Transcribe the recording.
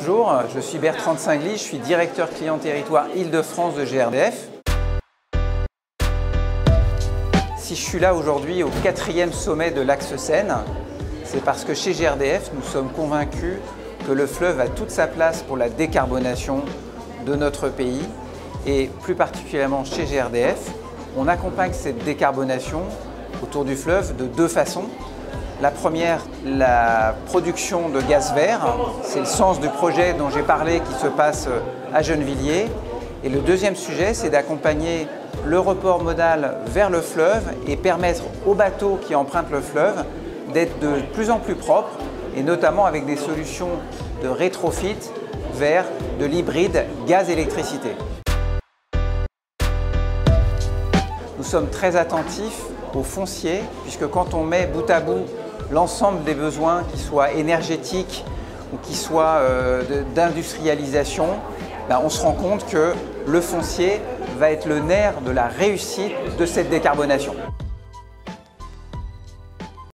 Bonjour, je suis Bertrand de je suis directeur client territoire Île-de-France de GRDF. Si je suis là aujourd'hui au quatrième sommet de l'Axe Seine, c'est parce que chez GRDF, nous sommes convaincus que le fleuve a toute sa place pour la décarbonation de notre pays et plus particulièrement chez GRDF, on accompagne cette décarbonation autour du fleuve de deux façons. La première, la production de gaz vert, c'est le sens du projet dont j'ai parlé qui se passe à Gennevilliers. Et le deuxième sujet, c'est d'accompagner le report modal vers le fleuve et permettre aux bateaux qui empruntent le fleuve d'être de plus en plus propres et notamment avec des solutions de rétrofit vers de l'hybride gaz-électricité. Nous sommes très attentifs au foncier puisque quand on met bout à bout l'ensemble des besoins, qui soient énergétiques ou qui soient euh, d'industrialisation, ben, on se rend compte que le foncier va être le nerf de la réussite de cette décarbonation.